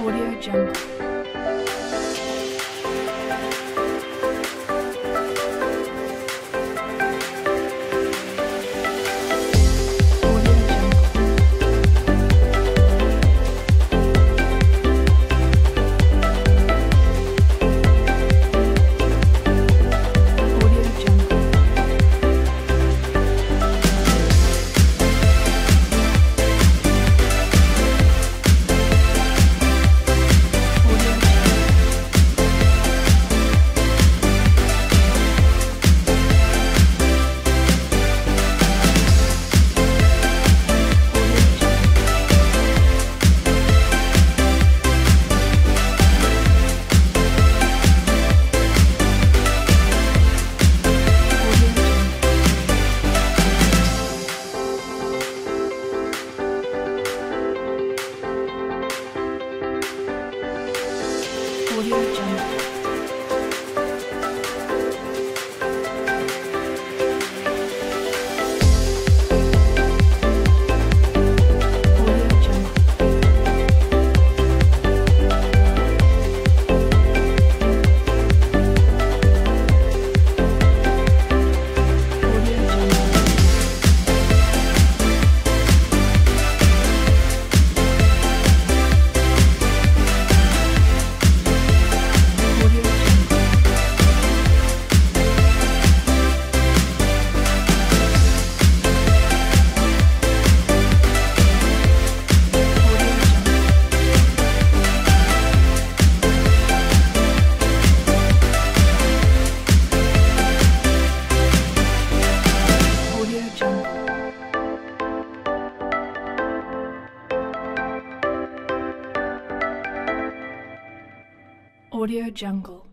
Audio Jungle. Audio Jungle. Audio Jungle.